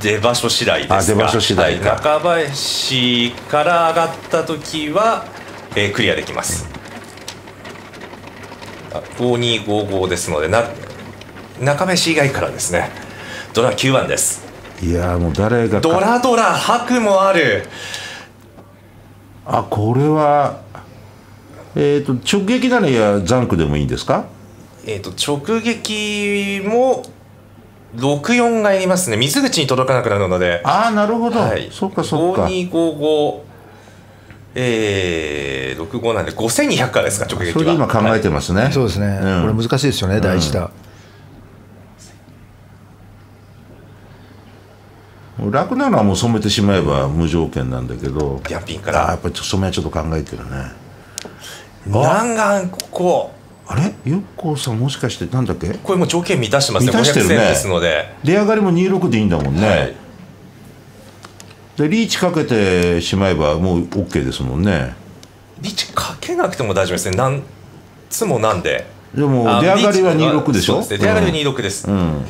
出場所次第ですがあ出場所次第か。はい中林から上がった時は、えークリアできます。あ5255ですのでな中林以外からですね。ドラ9番です。いやーもう誰がドラドラ白もある。あこれはえっ、と直撃ならいやザンクでもいいんですか？えっ、と直撃も64がいりますね。水口に届かなくなるので。ああなるほど、はい、そっかそっか。5255えー、65なんで5200からですか直撃は。それで今考えてますね、そうですね、うん。これ難しいですよね、第一打。楽なのはもう染めてしまえば無条件なんだけど。ヤンピンかあーやらっぱり染めはちょっと考えてるね。南岸ここあれ？ゆっこうさんもしかしてなんだっけ？これもう条件満たしてますね。満たしてるね。500ですので、出上がりも26でいいんだもんね、はい、でリーチかけてしまえばもう OK ですもんね。リーチかけなくても大丈夫ですね。何つもなんで。でもあ出上がりはリーチ26でしょね。出上がりは26です、うん、うん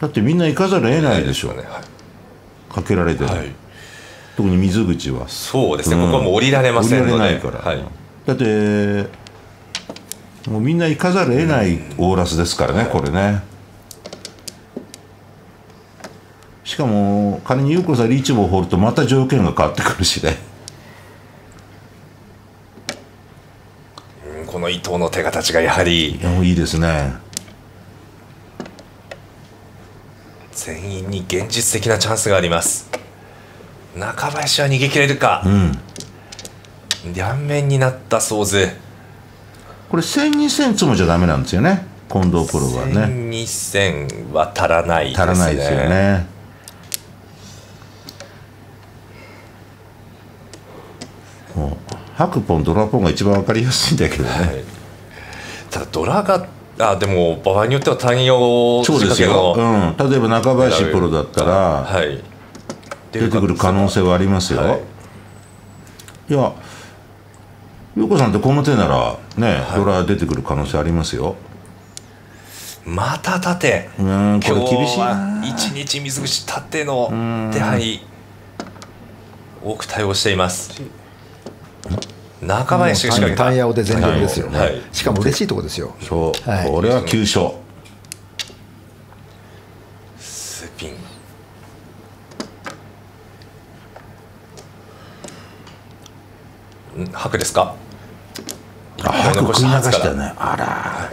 だってみんな行かざるを得ないでしょ、ね。はい。かけられて。る、はい。特に水口は。そうですね、うんここはもう降りられませんので。降りられないから、はい、だってもうみんな行かざるを得ないオーラスですからね、これね。しかも仮に優子さんリーチも放るとまた条件が変わってくるしね。うんこの伊藤の手形がやはり。いやもういいですね。全員に現実的なチャンスがあります。中林は逃げ切れるか。うん両面になったソーズこれ1000、2000積むじゃダメなんですよね。近藤プロはね。2000は足らないですね。足らないですよね。もう白ポンドラポンが一番わかりやすいんだけどね、はい。ただドラがあでも場合によっては単用そうですよ、のうん、例えば中林プロだったらはい。出てくる可能性はありますよ、はい。い、や優子さんってこの手ならね、ドラ出てくる可能性ありますよ。また縦うんこれ今日厳しいな。は一日水口縦の手配多く対応しています。中林が仕掛けた。単ヤオで全力ですよね、はい。しかも嬉しいとこですよ。そう、はい。これは急所。スピン。ん白ですか？あ白食い流したね。あら。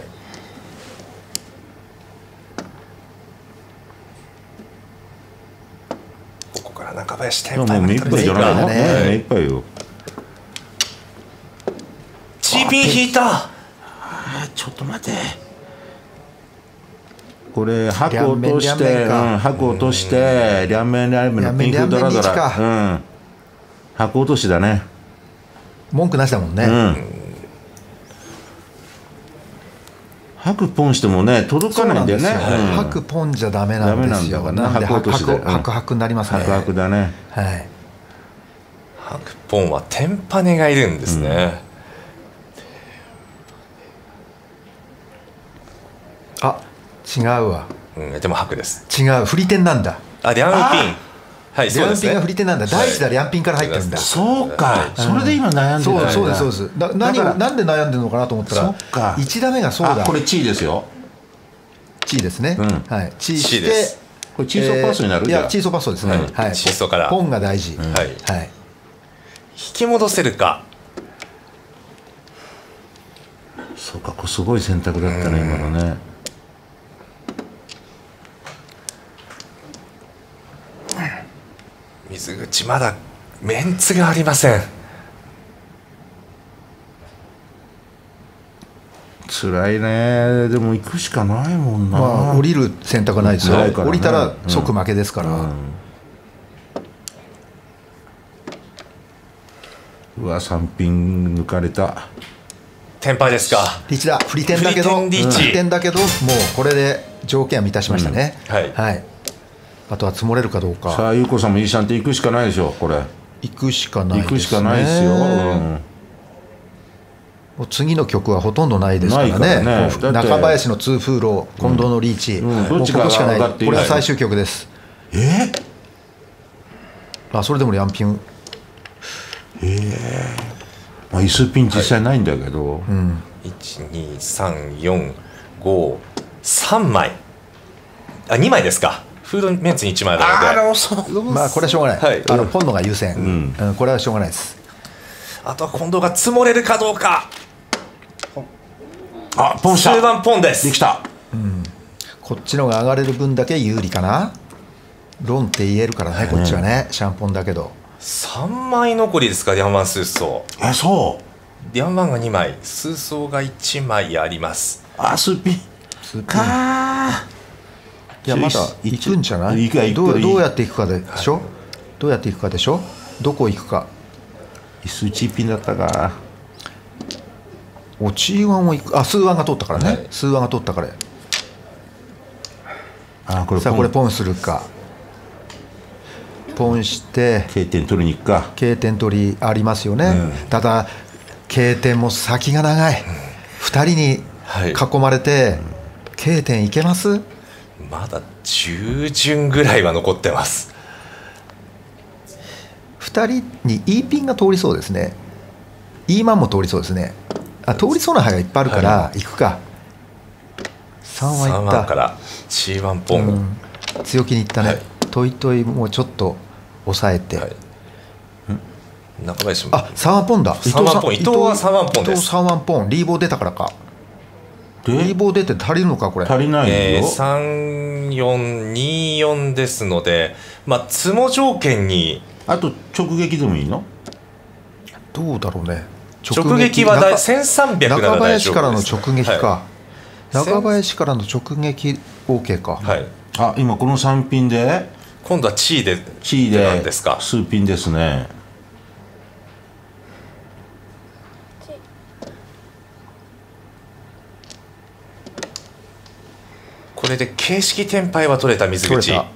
ここから中林天敗もう目いっぱいじゃない？の、目いっぱいだね。ね目いっぱいよ。チーピン引いた。あちょっと待て。これ白落として、うん、白落として両面両面のピンクドラドラ。かうん。白落としだね。文句なしだもんね。うん白ポンしてもね届かないんだよね。そうなんポンじゃダメなんですよ。ダメなんだなんで白白白白になりますね。白白だね。はい。白ポンはテンパネがいるんですね、あ違うわ。うんでも白です。違う。振り点なんだ。あリャンピンはいそうですね両ピンが振り点なんだ。第一打両ピンから入ってるんだ。そうか、はいそれで今悩んでたんだそうそうですそうです。だ何をなんで悩んでるのかなと思ったらそっか、一打目がそうだあこ。れ地位ですよチーですね。うんはい。チーチーして。これチーソーパスになる？じゃんえーいやチーソーパスですね。うんはい。チーソーからポンが大事。はいはい。引き戻せるかそうかこれすごい選択だったね今のね水口まだメンツがありません。辛いね。でも行くしかないもんな、まあ降りる選択はないですよ。ね。降りたら即負けですから。うわ3ピン抜かれた。テンパイですか。リーチだ。振り点だけど。振り点だけどもうこれで条件は満たしましたね、うん。はいあとは積もれるかどうさかあ優子さんもいいシャンって行くしかないでしょこれ。行くしかないですね。行くしかないですよ、うん。もう次の曲はほとんどないですからね。ね。中林のツーフーロー近藤のリーチ、ん。もうどっちかしかない。上がっていいこれが最終曲です。え？あそれでもヤンピンまあ、椅子ピン実際ないんだけど、12345枚。あ2枚ですかフードメンツに1枚あるのでそうまあこれはしょうがない、はい。あのポンドが優先、うん。これはしょうがないです。あとは近藤が積もれるかどうか。あポンした。終盤ポンです。できた。こっちのが上がれる分だけ有利かな。ロンって言えるからねこっちはね。シャンポンだけど。3枚残りですかディアンワンスーソー。えそう。ディアンワンが2枚スーソーが1枚あります。あスピンスーピンかいやまだい行くんじゃない？行く行くどうやっていくかでしょ、どうやっていくかでしょ？どこ行くか。椅子1ピンだったか。おチーワンを行く。あスーワンが取ったからね、はい。スーワンが取ったから。あこれさあこれポンするか。ポンして。経点取りに行くか。K 点取りありますよね、ただ K 点も先が長い、2人にはい。囲まれて、K 点いけます？まだ10巡ぐらいは残ってます。2人に E ピンが通りそうですね。E マンも通りそうですね。あ通りそうな牌がいっぱいあるから行くか。3 3はいっ番かたら C1 ポン、うん。強気にいったね、はい。トイトイもうちょっと抑えて、はい。中林も。あ3ワンポンだ。三ワンポン。伊藤は三ワンポンです。伊藤3ワンポン。リーボー出たからかリでーボー出て足りるのかこれ。足りないよ、えー、3424ですので、まあ、ツモ条件に。あと直撃でもいいの？どうだろうね。直撃はだい中1300なら中大丈林からの夫です直撃。か、は中林からの直撃 OK か、い、はい。あ今この3ピンで？今度は地位で地位なんでですか。数ピンですねれで形式転敗は取れた水口。取れた。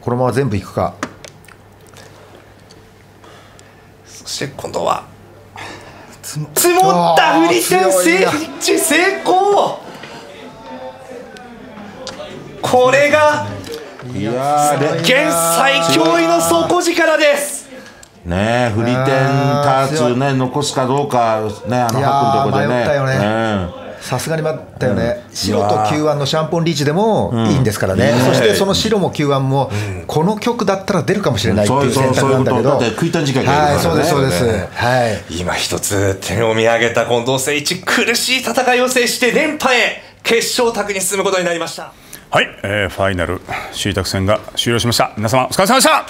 このまま全部いくか。そして今度は積もった振り点成地成功。これがいやーで現最強位の底力です。ねえ振り点ターツね残すかどうかねあのハックのとこでね。迷ったよね。ねさすがに待ったよね、うん。白と Q1 のシャンポンリーチでもいいんですからね、そしてその白も Q1 も、この曲だったら出るかもしれないっていう選択なんだけど、食いた時間がいるからね。はい、そうです、そうです、はい、今一つ点を見上げた近藤誠一苦しい。戦いを制して連覇へ決勝卓に進むことになりましたはい、えーファイナル首位託戦が終了しました。皆様お疲れ様でした。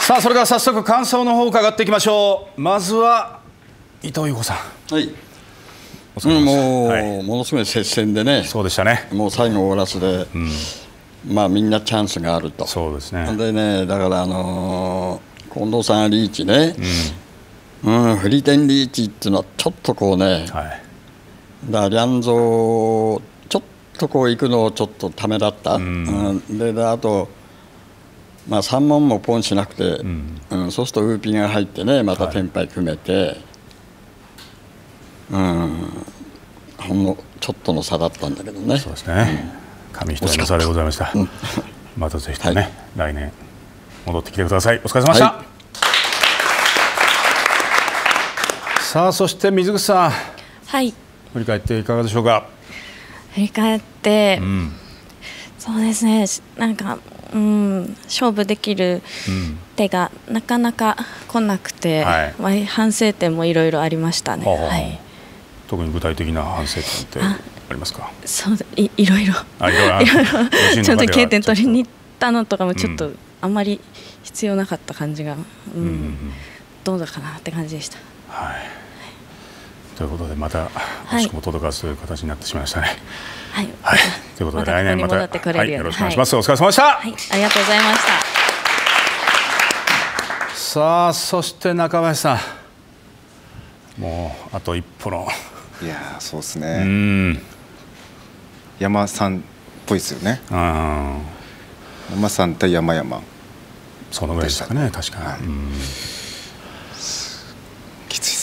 さあそれでは早速感想の方を伺っていきましょう。まずは伊藤優子さん。はい。うん、もう、はい。ものすごい接戦でね、そうでしたね。もう最後終わらすで、まあみんなチャンスがあると。そうですね。でね、だからあのー近藤さんがリーチね、うん、フリーテンリーチっていうのはちょっとこうね、はい。だからリャンゾーちょっとこう行くのをちょっとためらった。うん。でであと。まあ、3問もポンしなくて、うん。そうするとウーピンが入ってねまたテンパイ組めて、うんほんのちょっとの差だったんだけどね。そうですね。紙一重の差でございました。またぜひともね、はい。来年戻ってきてください。お疲れ様でした、はさあそして水口さん。はい。振り返っていかがでしょうか？振り返って、そうですね。しなんかうん勝負できる手がなかなか来なくて、はい。まあ反省点もいろいろありましたね、ほうほうほう。はい特に具体的な反省点ってありますか？そういいろいろ。あいろいろ。ちょっと K 点取りに行ったのとかもちょっとうんあんまり必要なかった感じが、うん。どうだかなって感じでした。ということでまた惜しくも届かずという形になってしまいましたね。はい、はい、ということで来年また戻ってくれるように、はい、よろしくお願いします。お疲れ様でした。はい、ありがとうございました。さあそして中林さん。もうあと一歩のいやーそうですうね、ん。山さんっぽいですよね。うん山さん対山山そのぐらいでしたかね確かに、うん。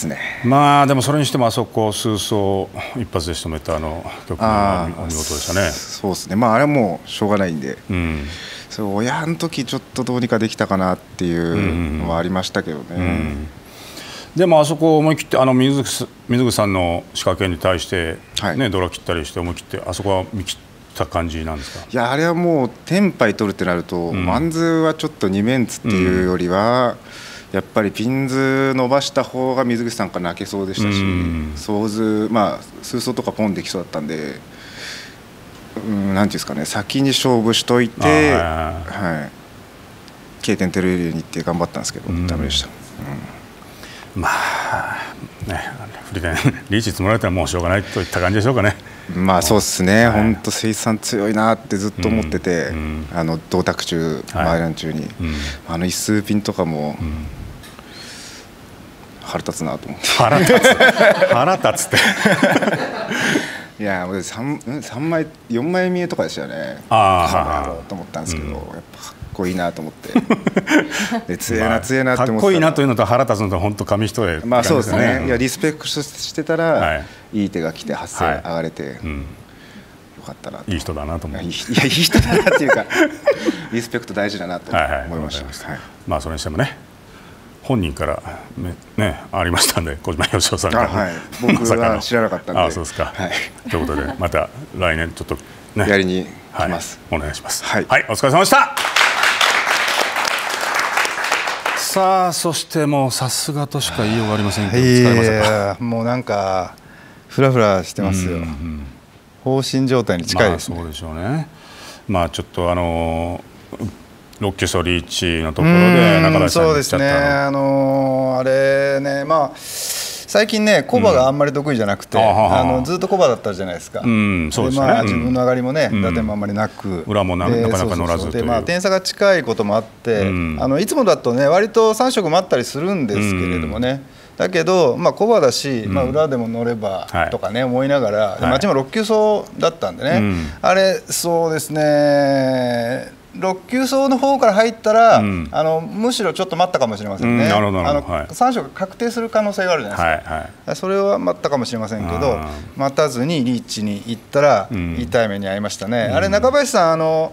ですね。まあでもそれにしてもあそこ数走一発で仕留めたあの局面はお見事でしたね。そうですね。まああれはもうしょうがないんで、うん。そう親の時ちょっとどうにかできたかなっていうのはありましたけどね、でもあそこ思い切ってあの水口水口さんの仕掛けに対して、はい。ねドラ切ったりして思い切ってあそこは見切った感じなんですか？いやあれはもうテンパイ取るってなると、マンズはちょっと2面ツっていうよりは、やっぱりピンズ伸ばした方が水口さんから泣けそうでしたし、うん。想像まあ数走とかポンできそうだったんで、うん、なんていうんですかね先に勝負しといて、あはいはい、K 点テレビに行って頑張ったんですけど、ん。ダメでした。まあねフリーでリーチ積もられたらもうしょうがないといった感じでしょうかね。まあそうですね、はい。本当、水産強いなってずっと思ってて、うん。うん。あの銅卓中、はい。マイラン中に、ん。あの一数ピンとかも、腹立つなと思って、腹立つ。腹立つって。いや、もう 3, 三枚、4枚見えとかでしたよね、あー。この野郎と思ったんですけど、やっぱかっこいいなと思って、で強えな、強えなって思ってたら。かっこいいなというのと腹立つのと本当紙一重ってまあそうです感じね、いやリスペクトしてたら、はい。い、い手が来て、発はい。声上がれて、ようん。かったなと。いい人だなと思う。いやい。いいやいい人だなっていうか リスペクト大事だなとはいはい。思いました。わかりまはい。まあそれにしてもね本人からね、ねありましたんで小島よしおさんから、はい、僕は知らなかったんで。あそうですか、はい、ということでまた来年ちょっとね。やりにはい、お願いします、はい、はい、お疲れ様でした。さあそしてもうさすがとしか言いようがありませんけど疲れましたか？もうなんかふらふらしてますよ、うん、放心状態に近いです、ね、まあ、そうでしょうね。まあちょっとあのー6球走リーチのところで中田さんそうですね、あのー、あれね、まあ、最近ね、コバがあんまり得意じゃなくて、うん、あのずっとコバだったじゃないですか、うんそうですね、まあ、自分の上がりもね、うん、打点もあんまりなく、裏もななかなか乗らずでまあ、点差が近いこともあって、うん、あのいつもだとね、割と3色待ったりするんですけれどもね。だけど、まあ、コバだし、まあ、裏でも乗ればとかね、思いながら、街、も6球走だったんでね、あれ、そうですね、6球走の方から入ったら、うん。あのむしろちょっと待ったかもしれませんね、うんあるほど。はい。の3色確定する可能性があるじゃないですか。はいはい。それは待ったかもしれませんけど待たずにリーチに行ったらうん。痛い目に遭いましたね、あれ中林さんあの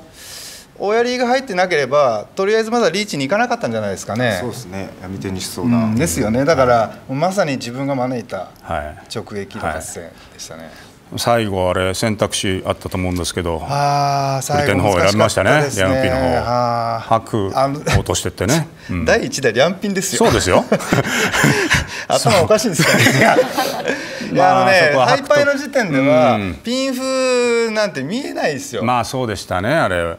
親リーが入ってなければとりあえずまだリーチに行かなかったんじゃないですかね。そうですね。闇手にしそううな。んですよね。だからまさに自分が招いたはい。直撃の合戦でしたね、最後あれ選択肢あったと思うんですけどああ振り手の方を選びましたね。リャンピンの方。白落としてってね、うん。第一弾リャンピンですよ。そうですよ。頭おかしいんですかね。いやあのね、ハイパイの時点では、うん。ピンフなんて見えないですよ。まあそうでしたねあれ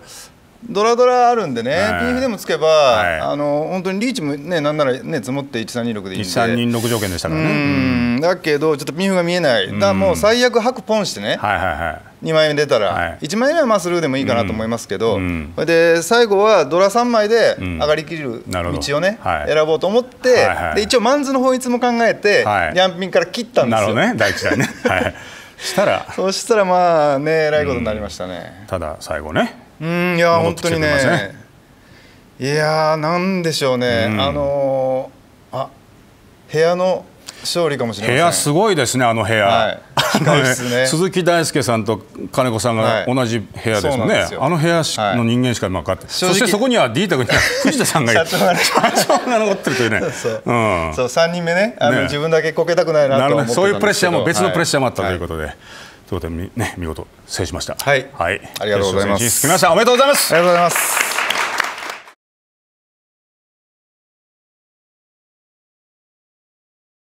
ドラドラあるんでね、はい。ピンフでもつけば、はい。あの本当にリーチもね、なんならね、積もって1326でいいんで。1326条件でしたからうね、うん。んだけど、ちょっとピンフが見えない、だもう最悪、白ポンしてね、はいはいはい。2枚目出たら、はい。1枚目はまあスルーでもいいかなと思いますけど、うん。それで最後はドラ3枚でん。上がりきる道をね、はい。選ぼうと思って、はいはいで一応、マンズの法律も考えて、はい。リャンピンから切ったんですよ。なるほどね。第一弾ね。はい。したらそしたらまあね、えらいことになりましたね。ただ最後ねうん、いや、本当にね。ね。いやー、なんでしょうね、うん。あのーあ部屋の勝利かもしれません。部屋すごいですねあの部屋、はい。ね。鈴木大輔さんと金子さんがはい。同じ部屋ですね、なんですよ。あの部屋の人間しか分かって、正直。そしてそこには D 宅には藤田さんがいる。社長が残ってる。というね。そうう。ん。そう3人目ね。あのね。自分だけこけたくないなとは思ってたんですけど。ほど。ねそういうプレッシャーも別のプレッシャーもあったというはことで、ということでみね見事制しました。はい。はい、ありがとうございます。おめでとうございます。ありがとうございます